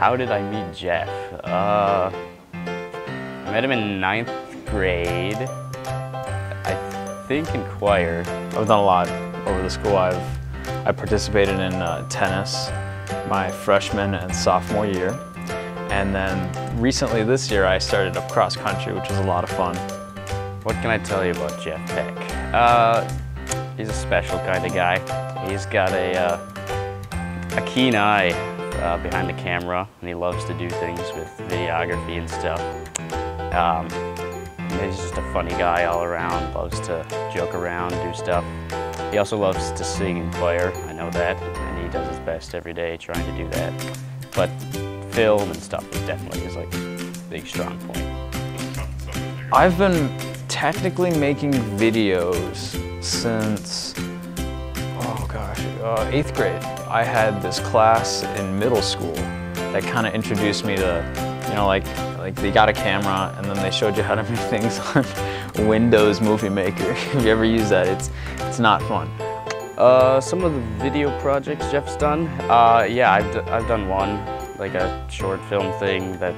how did I meet Jeff? Uh, I met him in ninth grade. I think in choir. I've done a lot over the school. I've I participated in uh, tennis my freshman and sophomore year. And then recently this year I started up cross country, which was a lot of fun. What can I tell you about Jeff Peck? Uh, he's a special kind of guy. He's got a, uh, a keen eye uh, behind the camera, and he loves to do things with videography and stuff. Um, he's just a funny guy all around, loves to joke around, do stuff. He also loves to sing and choir, I know that, and he does his best every day trying to do that. But film and stuff is definitely his like big strong point. I've been technically making videos since, oh gosh, uh, eighth grade. I had this class in middle school that kind of introduced me to, you know, like, like they got a camera and then they showed you how to make things on Windows Movie Maker. if you ever use that, it's, it's not fun. Uh, some of the video projects Jeff's done, uh, yeah, I've, d I've done one, like a short film thing that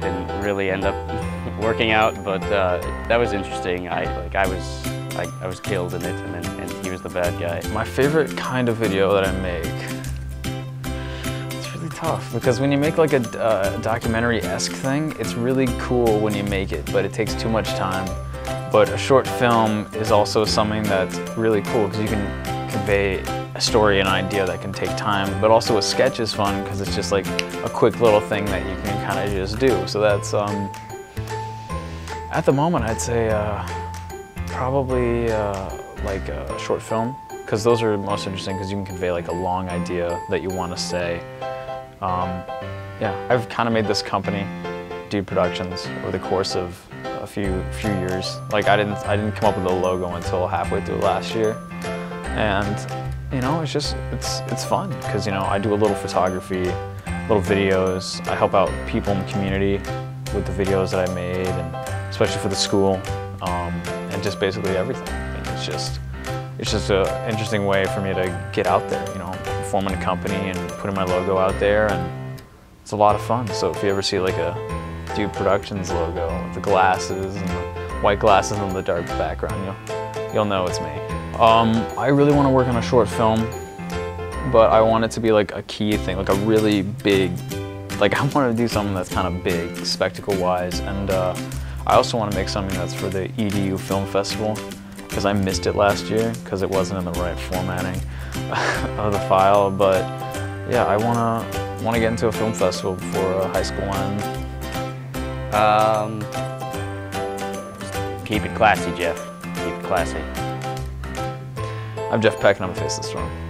didn't really end up working out, but uh, that was interesting. I like I was I, I was killed in it, and, then, and he was the bad guy. My favorite kind of video that I make it's really tough because when you make like a uh, documentary-esque thing, it's really cool when you make it, but it takes too much time. But a short film is also something that's really cool because you can convey a story, an idea that can take time, but also a sketch is fun because it's just like a quick little thing that you can kind of just do. So that's, um, at the moment, I'd say uh, probably uh, like a short film because those are most interesting because you can convey like a long idea that you want to say. Um, yeah, I've kind of made this company, Dude Productions, over the course of a few few years. Like I didn't I didn't come up with a logo until halfway through last year, and you know it's just it's it's fun because you know I do a little photography, little videos. I help out people in the community with the videos that I made, and especially for the school, um, just basically everything. It's just it's just an interesting way for me to get out there. You know, forming a company and putting my logo out there, and it's a lot of fun. So if you ever see like a Dude Productions logo with the glasses and the white glasses on the dark background, you'll, you'll know it's me. Um, I really want to work on a short film, but I want it to be like a key thing, like a really big, like I want to do something that's kind of big, spectacle-wise, and uh, I also want to make something that's for the EDU Film Festival, because I missed it last year because it wasn't in the right formatting of the file, but yeah, I want to want to get into a film festival before uh, high school ends. Um, keep it classy, Jeff. Keep it classy. I'm Jeff Peck and I'm a face of the storm.